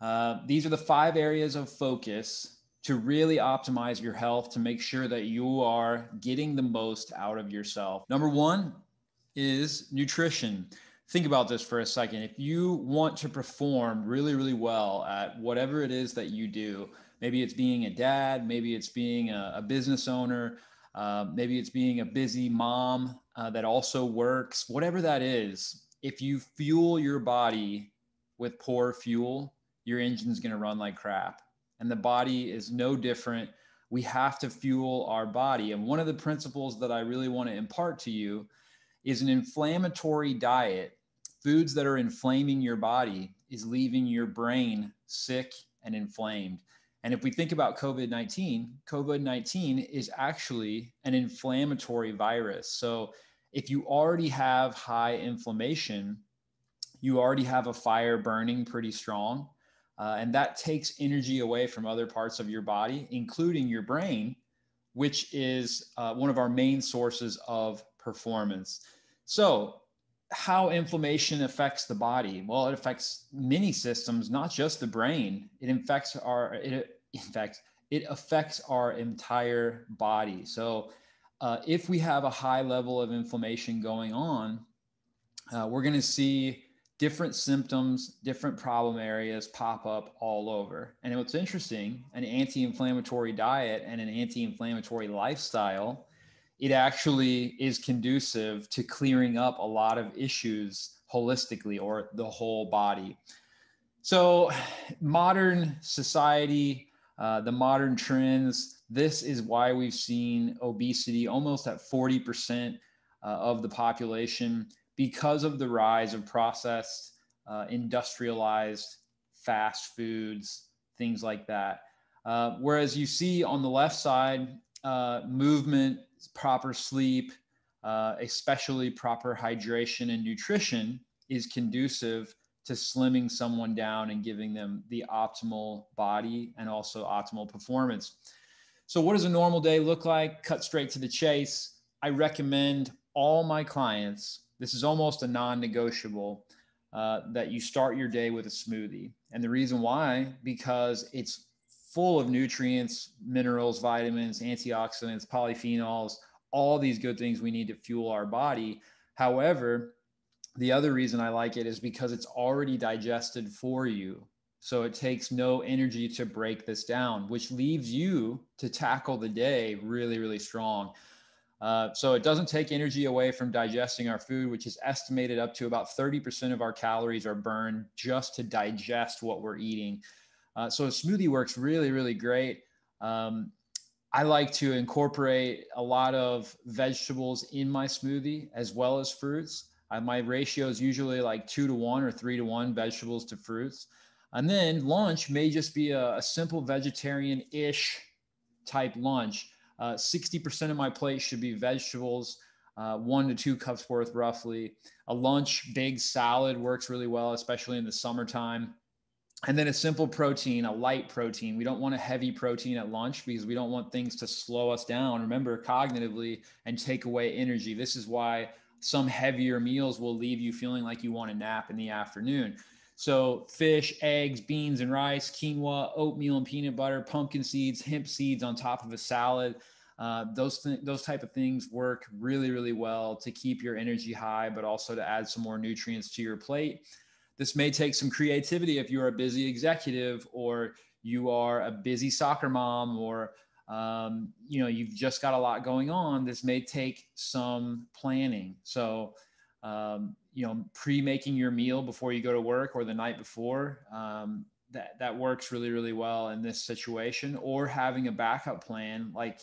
Uh, these are the five areas of focus to really optimize your health to make sure that you are getting the most out of yourself. Number one is nutrition. Think about this for a second. If you want to perform really, really well at whatever it is that you do, maybe it's being a dad, maybe it's being a, a business owner, uh, maybe it's being a busy mom uh, that also works, whatever that is, if you fuel your body with poor fuel, your engine's going to run like crap. And the body is no different. We have to fuel our body. And one of the principles that I really want to impart to you is an inflammatory diet. Foods that are inflaming your body is leaving your brain sick and inflamed. And if we think about COVID 19, COVID 19 is actually an inflammatory virus. So if you already have high inflammation, you already have a fire burning pretty strong. Uh, and that takes energy away from other parts of your body, including your brain, which is uh, one of our main sources of performance. So, how inflammation affects the body? Well, it affects many systems, not just the brain. It affects our, it, fact, it affects our entire body. So, uh, if we have a high level of inflammation going on, uh, we're going to see different symptoms, different problem areas pop up all over. And what's interesting, an anti-inflammatory diet and an anti-inflammatory lifestyle, it actually is conducive to clearing up a lot of issues holistically or the whole body. So modern society, uh, the modern trends, this is why we've seen obesity almost at 40% uh, of the population because of the rise of processed, uh, industrialized fast foods, things like that. Uh, whereas you see on the left side, uh, movement, proper sleep, uh, especially proper hydration and nutrition is conducive to slimming someone down and giving them the optimal body and also optimal performance. So, what does a normal day look like? Cut straight to the chase. I recommend all my clients this is almost a non-negotiable uh, that you start your day with a smoothie. And the reason why, because it's full of nutrients, minerals, vitamins, antioxidants, polyphenols, all these good things we need to fuel our body. However, the other reason I like it is because it's already digested for you. So it takes no energy to break this down, which leaves you to tackle the day really, really strong. Uh, so it doesn't take energy away from digesting our food, which is estimated up to about 30% of our calories are burned just to digest what we're eating. Uh, so a smoothie works really, really great. Um, I like to incorporate a lot of vegetables in my smoothie as well as fruits. Uh, my ratio is usually like two to one or three to one vegetables to fruits. And then lunch may just be a, a simple vegetarian ish type lunch. Uh, 60% of my plate should be vegetables, uh, one to two cups worth roughly. A lunch big salad works really well, especially in the summertime. And then a simple protein, a light protein. We don't want a heavy protein at lunch because we don't want things to slow us down, remember, cognitively and take away energy. This is why some heavier meals will leave you feeling like you want a nap in the afternoon. So fish, eggs, beans and rice, quinoa, oatmeal and peanut butter, pumpkin seeds, hemp seeds on top of a salad. Uh, those th- those type of things work really really well to keep your energy high, but also to add some more nutrients to your plate. This may take some creativity if you're a busy executive or you are a busy soccer mom or um, you know you've just got a lot going on. This may take some planning. So um, you know, pre-making your meal before you go to work or the night before. Um, that that works really really well in this situation. Or having a backup plan, like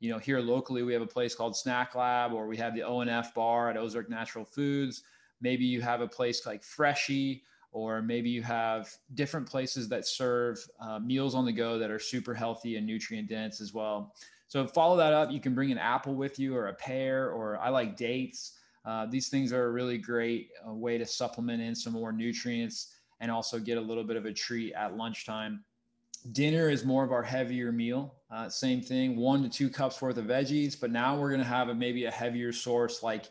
you know, here locally we have a place called Snack Lab, or we have the ONF bar at Ozark Natural Foods. Maybe you have a place like Freshie, or maybe you have different places that serve uh, meals on the go that are super healthy and nutrient dense as well. So follow that up. You can bring an apple with you, or a pear, or I like dates. Uh, these things are a really great uh, way to supplement in some more nutrients and also get a little bit of a treat at lunchtime. Dinner is more of our heavier meal. Uh, same thing, one to two cups worth of veggies, but now we're going to have a, maybe a heavier source like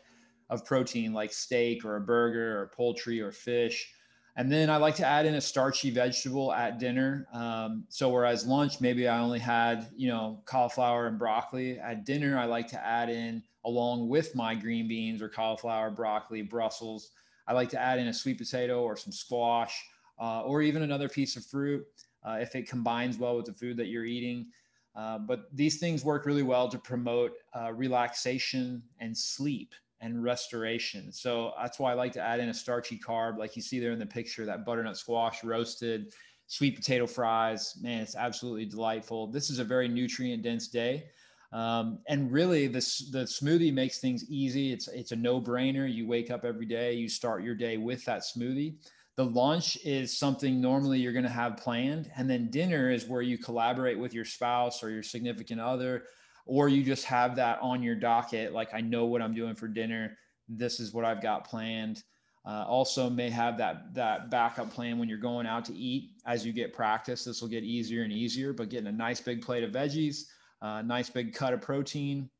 of protein, like steak or a burger or poultry or fish. And then I like to add in a starchy vegetable at dinner. Um, so whereas lunch, maybe I only had, you know, cauliflower and broccoli. At dinner, I like to add in along with my green beans or cauliflower, broccoli, Brussels. I like to add in a sweet potato or some squash uh, or even another piece of fruit uh, if it combines well with the food that you're eating. Uh, but these things work really well to promote uh, relaxation and sleep and restoration. So that's why I like to add in a starchy carb, like you see there in the picture, that butternut squash roasted, sweet potato fries. Man, it's absolutely delightful. This is a very nutrient dense day. Um, and really, this the smoothie makes things easy. It's it's a no brainer. You wake up every day, you start your day with that smoothie. The lunch is something normally you're going to have planned, and then dinner is where you collaborate with your spouse or your significant other or you just have that on your docket like i know what i'm doing for dinner this is what i've got planned uh, also may have that that backup plan when you're going out to eat as you get practice this will get easier and easier but getting a nice big plate of veggies uh, nice big cut of protein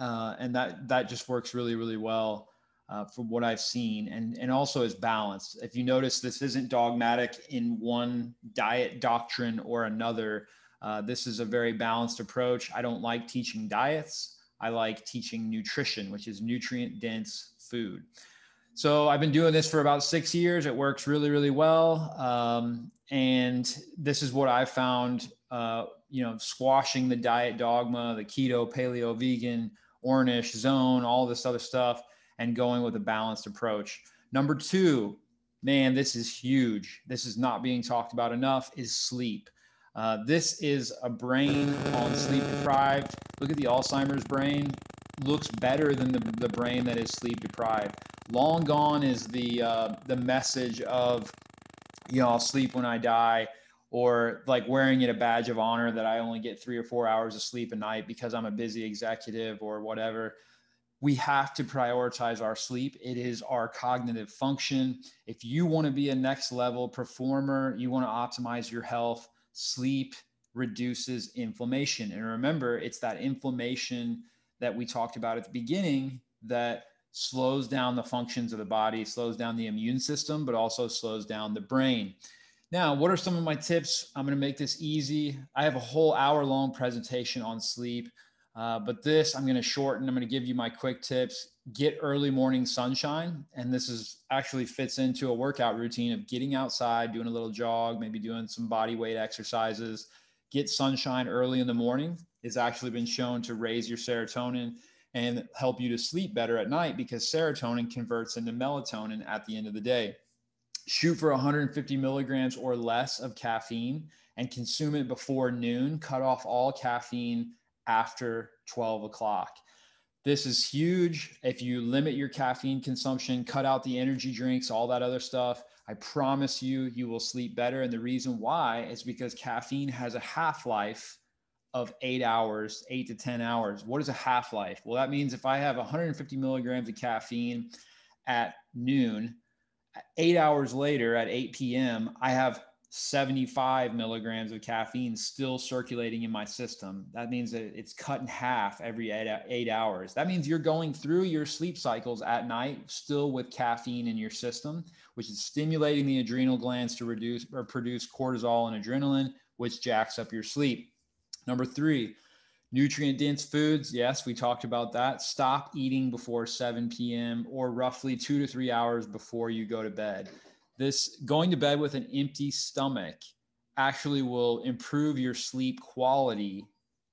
uh, and that that just works really really well uh, from what I've seen, and and also is balanced. If you notice, this isn't dogmatic in one diet doctrine or another. Uh, this is a very balanced approach. I don't like teaching diets. I like teaching nutrition, which is nutrient dense food. So I've been doing this for about six years. It works really, really well. Um, and this is what I found, uh, you know, squashing the diet dogma, the keto, paleo, vegan, Ornish, zone, all this other stuff, and going with a balanced approach. Number two, man, this is huge. This is not being talked about enough is sleep. Uh, this is a brain on sleep deprived. Look at the Alzheimer's brain. Looks better than the, the brain that is sleep deprived. Long gone is the uh, the message of, you know, I'll sleep when I die, or like wearing it a badge of honor that I only get three or four hours of sleep a night because I'm a busy executive or whatever. We have to prioritize our sleep. It is our cognitive function. If you want to be a next level performer, you want to optimize your health sleep reduces inflammation. And remember, it's that inflammation that we talked about at the beginning that slows down the functions of the body, slows down the immune system, but also slows down the brain. Now, what are some of my tips? I'm going to make this easy. I have a whole hour long presentation on sleep, uh, but this I'm going to shorten. I'm going to give you my quick tips. Get early morning sunshine. And this is actually fits into a workout routine of getting outside, doing a little jog, maybe doing some body weight exercises. Get sunshine early in the morning has actually been shown to raise your serotonin and help you to sleep better at night because serotonin converts into melatonin at the end of the day. Shoot for 150 milligrams or less of caffeine and consume it before noon. Cut off all caffeine after 12 o'clock. This is huge. If you limit your caffeine consumption, cut out the energy drinks, all that other stuff, I promise you, you will sleep better. And the reason why is because caffeine has a half life of eight hours, eight to 10 hours. What is a half life? Well, that means if I have 150 milligrams of caffeine at noon, eight hours later at 8 p.m., I have 75 milligrams of caffeine still circulating in my system. That means that it's cut in half every eight, eight hours. That means you're going through your sleep cycles at night still with caffeine in your system, which is stimulating the adrenal glands to reduce or produce cortisol and adrenaline, which jacks up your sleep. Number three, nutrient dense foods. Yes, we talked about that. Stop eating before 7 p.m. or roughly two to three hours before you go to bed this going to bed with an empty stomach actually will improve your sleep quality,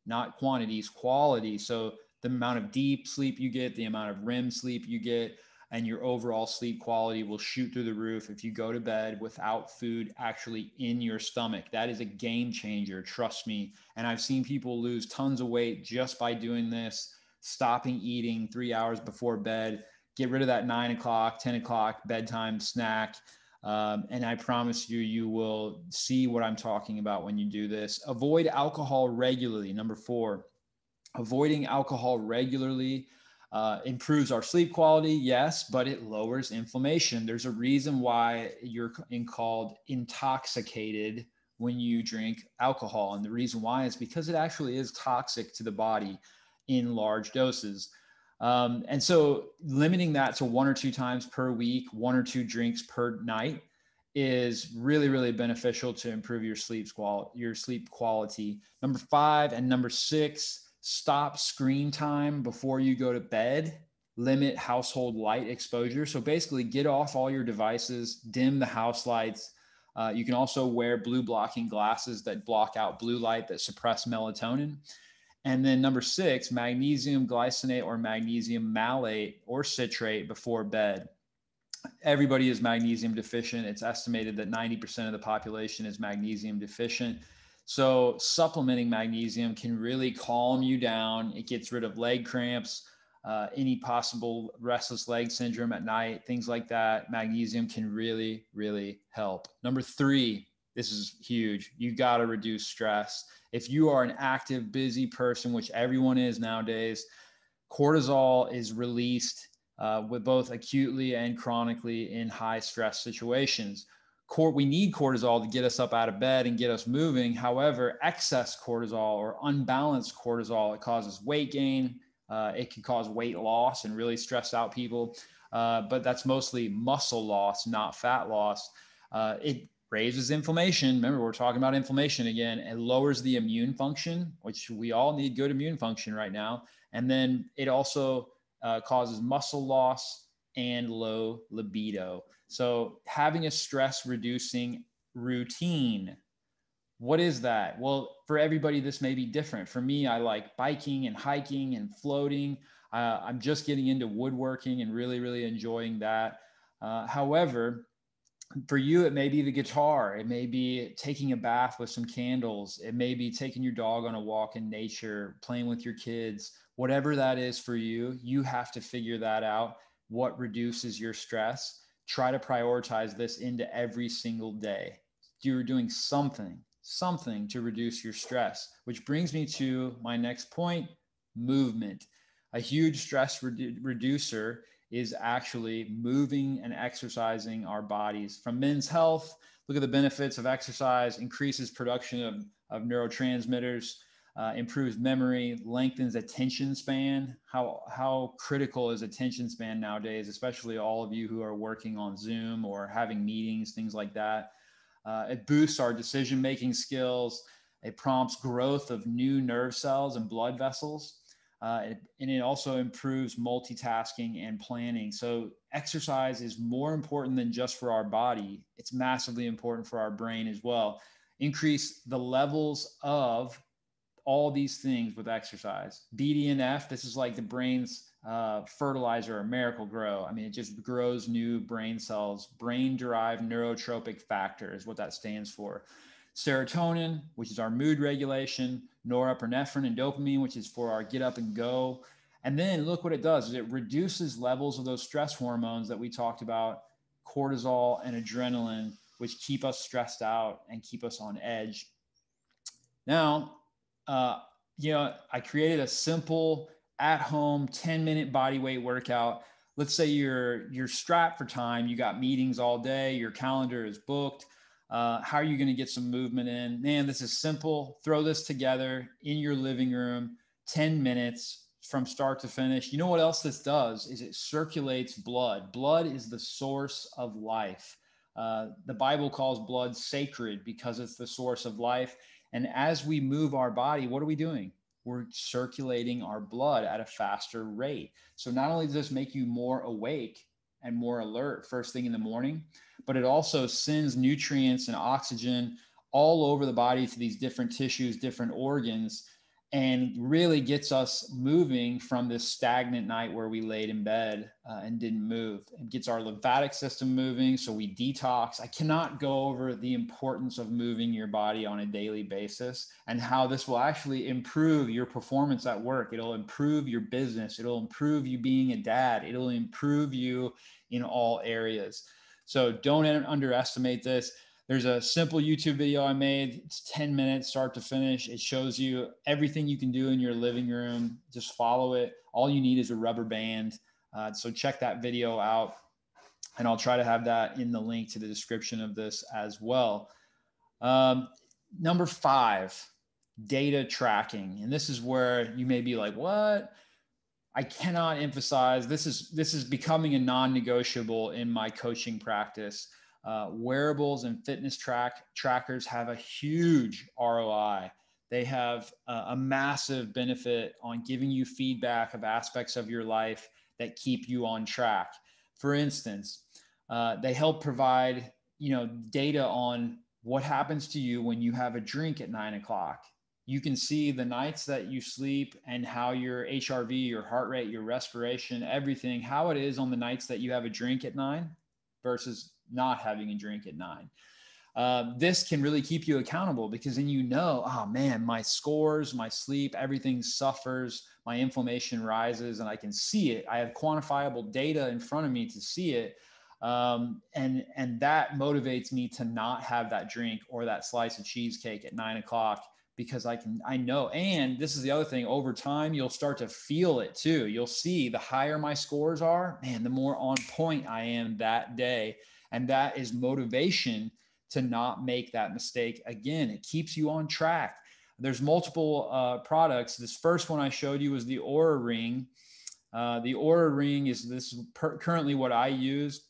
not quantities, quality. So the amount of deep sleep you get, the amount of REM sleep you get, and your overall sleep quality will shoot through the roof if you go to bed without food actually in your stomach. That is a game changer, trust me. And I've seen people lose tons of weight just by doing this, stopping eating three hours before bed, get rid of that nine o'clock, 10 o'clock bedtime snack um, and I promise you, you will see what I'm talking about when you do this. Avoid alcohol regularly. Number four, avoiding alcohol regularly uh, improves our sleep quality, yes, but it lowers inflammation. There's a reason why you're in called intoxicated when you drink alcohol. And the reason why is because it actually is toxic to the body in large doses. Um, and so limiting that to one or two times per week, one or two drinks per night is really really beneficial to improve your sleep quality your sleep quality number five and number six stop screen time before you go to bed limit household light exposure so basically get off all your devices dim the house lights uh, you can also wear blue blocking glasses that block out blue light that suppress melatonin and then number six magnesium glycinate or magnesium malate or citrate before bed everybody is magnesium deficient. It's estimated that 90% of the population is magnesium deficient. So, supplementing magnesium can really calm you down. It gets rid of leg cramps, uh, any possible restless leg syndrome at night, things like that. Magnesium can really, really help. Number three, this is huge. You got to reduce stress. If you are an active, busy person, which everyone is nowadays, cortisol is released uh, with both acutely and chronically in high stress situations. We need cortisol to get us up out of bed and get us moving. However, excess cortisol or unbalanced cortisol, it causes weight gain. Uh, it can cause weight loss and really stress out people. Uh, but that's mostly muscle loss, not fat loss. Uh, it raises inflammation. Remember, we're talking about inflammation again. It lowers the immune function, which we all need good immune function right now. And then it also uh, causes muscle loss and low libido. So, having a stress reducing routine. What is that? Well, for everybody, this may be different. For me, I like biking and hiking and floating. Uh, I'm just getting into woodworking and really, really enjoying that. Uh, however, for you, it may be the guitar. It may be taking a bath with some candles. It may be taking your dog on a walk in nature, playing with your kids, whatever that is for you, you have to figure that out. What reduces your stress? Try to prioritize this into every single day. You're doing something, something to reduce your stress, which brings me to my next point movement. A huge stress redu- reducer is actually moving and exercising our bodies. From men's health, look at the benefits of exercise, increases production of, of neurotransmitters, uh, improves memory, lengthens attention span. How, how critical is attention span nowadays, especially all of you who are working on Zoom or having meetings, things like that. Uh, it boosts our decision making skills. It prompts growth of new nerve cells and blood vessels. Uh, it, and it also improves multitasking and planning. So, exercise is more important than just for our body, it's massively important for our brain as well. Increase the levels of all these things with exercise. BDNF, this is like the brain's uh, fertilizer or Miracle-Gro. I mean, it just grows new brain cells. Brain derived neurotrophic factor is what that stands for. Serotonin, which is our mood regulation, norepinephrine and dopamine, which is for our get up and go. And then look what it does is it reduces levels of those stress hormones that we talked about, cortisol and adrenaline, which keep us stressed out and keep us on edge. Now, uh, you know, I created a simple at home 10 minute body weight workout. Let's say you're you're strapped for time, you got meetings all day, your calendar is booked. Uh, how are you going to get some movement in? Man, this is simple. Throw this together in your living room, 10 minutes from start to finish. You know what else this does is it circulates blood. Blood is the source of life. Uh, the Bible calls blood sacred because it's the source of life. And as we move our body, what are we doing? We're circulating our blood at a faster rate. So not only does this make you more awake and more alert first thing in the morning, but it also sends nutrients and oxygen all over the body to these different tissues, different organs and really gets us moving from this stagnant night where we laid in bed uh, and didn't move. It gets our lymphatic system moving, so we detox. I cannot go over the importance of moving your body on a daily basis and how this will actually improve your performance at work. It'll improve your business, it'll improve you being a dad, it'll improve you in all areas. So don't underestimate this. There's a simple YouTube video I made. It's 10 minutes, start to finish. It shows you everything you can do in your living room. Just follow it. All you need is a rubber band. Uh, so check that video out. And I'll try to have that in the link to the description of this as well. Um, number five, data tracking. And this is where you may be like, what? I cannot emphasize this is this is becoming a non-negotiable in my coaching practice Uh, wearables and fitness track trackers have a huge ROI. They have a, massive benefit on giving you feedback of aspects of your life that keep you on track. For instance, uh, they help provide you know data on what happens to you when you have a drink at nine o'clock. You can see the nights that you sleep and how your HRV, your heart rate, your respiration, everything, how it is on the nights that you have a drink at nine versus not having a drink at nine. Uh, this can really keep you accountable because then you know, oh man, my scores, my sleep, everything suffers, my inflammation rises, and I can see it. I have quantifiable data in front of me to see it. Um, and and that motivates me to not have that drink or that slice of cheesecake at nine o'clock because I can I know. And this is the other thing. Over time, you'll start to feel it too. You'll see the higher my scores are, man, the more on point I am that day, and that is motivation to not make that mistake again. It keeps you on track. There's multiple uh, products. This first one I showed you was the Oura Ring. Uh, the Oura Ring is this is per- currently what I use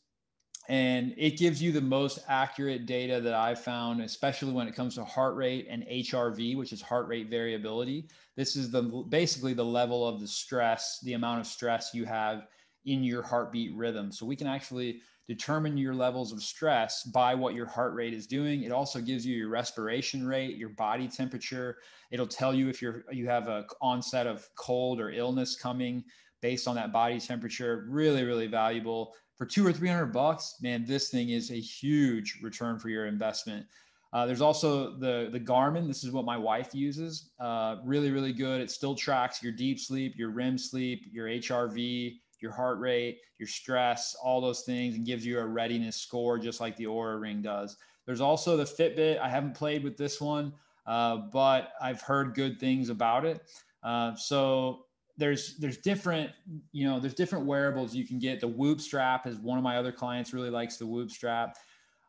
and it gives you the most accurate data that I've found, especially when it comes to heart rate and HRV, which is heart rate variability. This is the basically the level of the stress, the amount of stress you have in your heartbeat rhythm. So we can actually determine your levels of stress by what your heart rate is doing. It also gives you your respiration rate, your body temperature. It'll tell you if you're you have a onset of cold or illness coming based on that body temperature. Really, really valuable for two or three hundred bucks, man, this thing is a huge return for your investment. Uh, there's also the the Garmin. This is what my wife uses. Uh, really, really good. It still tracks your deep sleep, your REM sleep, your HRV, your heart rate, your stress, all those things, and gives you a readiness score just like the Oura Ring does. There's also the Fitbit. I haven't played with this one, uh, but I've heard good things about it. Uh, so there's there's different you know there's different wearables you can get the whoop strap is one of my other clients really likes the whoop strap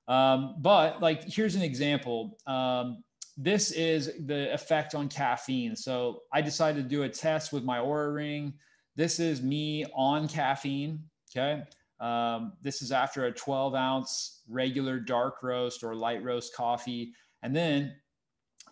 um, but like here's an example um, this is the effect on caffeine so i decided to do a test with my Oura ring this is me on caffeine okay? Um, this is after a 12 ounce regular dark roast or light roast coffee. And then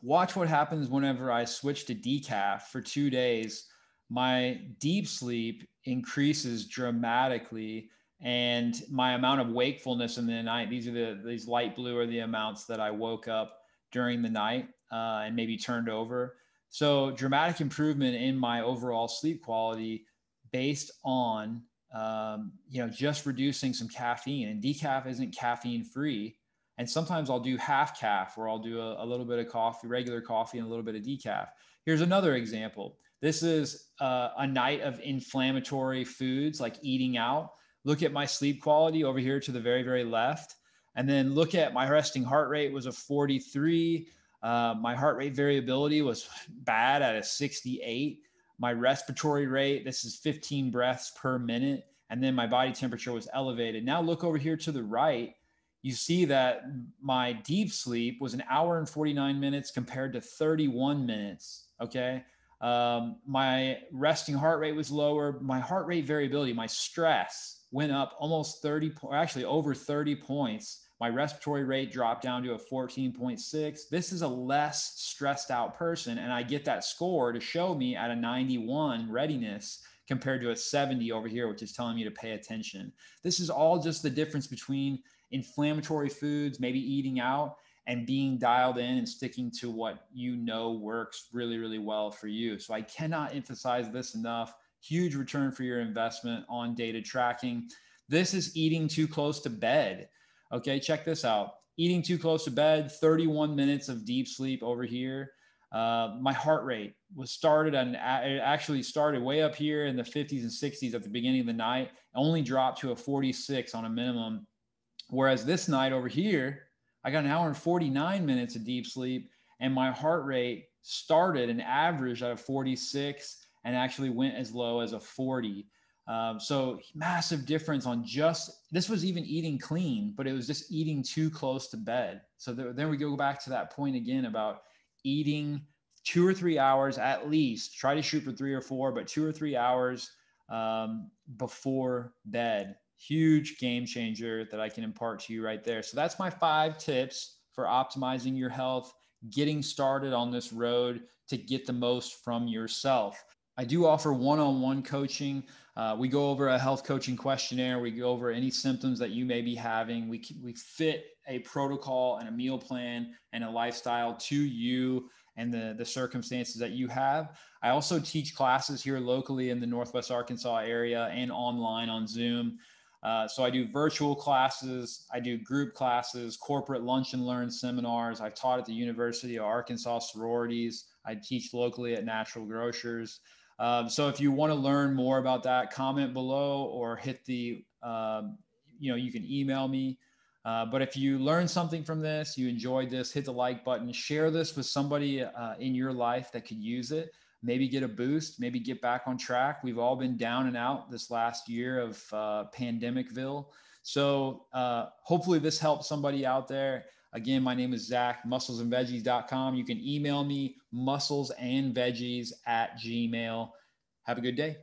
watch what happens whenever i switch to decaf for two days. My deep sleep increases dramatically and my amount of wakefulness in the night these are the these light blue are the amounts that i woke up during the night uh, and maybe turned over so dramatic improvement in my overall sleep quality based on um, you know just reducing some caffeine and decaf isn't caffeine free and sometimes i'll do half caff where i'll do a, a little bit of coffee regular coffee and a little bit of decaf here's another example this is uh, a night of inflammatory foods like eating out. Look at my sleep quality over here to the very, very left. And then look at my resting heart rate was a 43. Uh, my heart rate variability was bad at a 68. My respiratory rate, this is 15 breaths per minute. And then my body temperature was elevated. Now look over here to the right. You see that my deep sleep was an hour and 49 minutes compared to 31 minutes. Okay. Um, my resting heart rate was lower. My heart rate variability, my stress went up almost 30, actually over 30 points. My respiratory rate dropped down to a 14.6. This is a less stressed out person. And I get that score to show me at a 91 readiness compared to a 70 over here, which is telling me to pay attention. This is all just the difference between inflammatory foods, maybe eating out, and being dialed in and sticking to what you know works really, really well for you. So I cannot emphasize this enough. Huge return for your investment on data tracking. This is eating too close to bed. Okay, check this out. Eating too close to bed, 31 minutes of deep sleep over here. Uh, my heart rate was started and it actually started way up here in the 50s and 60s at the beginning of the night, only dropped to a 46 on a minimum. Whereas this night over here, I got an hour and 49 minutes of deep sleep, and my heart rate started and averaged at a 46 and actually went as low as a 40. Um, so massive difference on just this was even eating clean, but it was just eating too close to bed. So th- then we go back to that point again about eating two or three hours at least. Try to shoot for three or four, but two or three hours um, before bed huge game changer that I can impart to you right there. So that's my five tips for optimizing your health, getting started on this road to get the most from yourself. I do offer one on one coaching. Uh, we go over a health coaching questionnaire. We go over any symptoms that you may be having. We, we fit a protocol and a meal plan and a lifestyle to you and the, the circumstances that you have. I also teach classes here locally in the Northwest Arkansas area and online on Zoom. Uh, so I do virtual classes, I do group classes, corporate lunch and learn seminars. I've taught at the University of Arkansas sororities. I teach locally at Natural Grocers. Um, so if you want to learn more about that, comment below or hit the, um, you know, you can email me. Uh, but if you learned something from this, you enjoyed this, hit the like button, share this with somebody uh, in your life that could use it maybe get a boost, maybe get back on track. We've all been down and out this last year of uh, pandemicville. So uh, hopefully this helps somebody out there. Again, my name is Zach, musclesandveggies.com. You can email me musclesandveggies at gmail. Have a good day.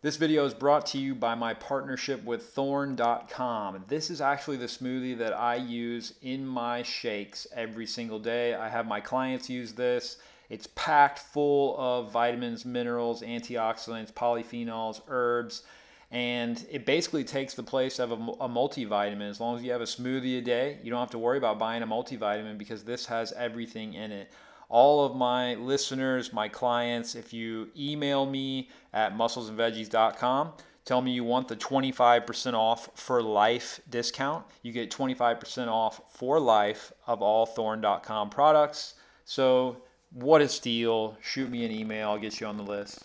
This video is brought to you by my partnership with Thorne.com. This is actually the smoothie that I use in my shakes every single day. I have my clients use this. It's packed full of vitamins, minerals, antioxidants, polyphenols, herbs, and it basically takes the place of a, a, multivitamin. As long as you have a smoothie a day, you don't have to worry about buying a multivitamin because this has everything in it. All of my listeners, my clients, if you email me at musclesandveggies.com, tell me you want the 25% off for life discount, you get 25% off for life of all thorne.com products. So what a steal. Shoot me an email. I'll get you on the list.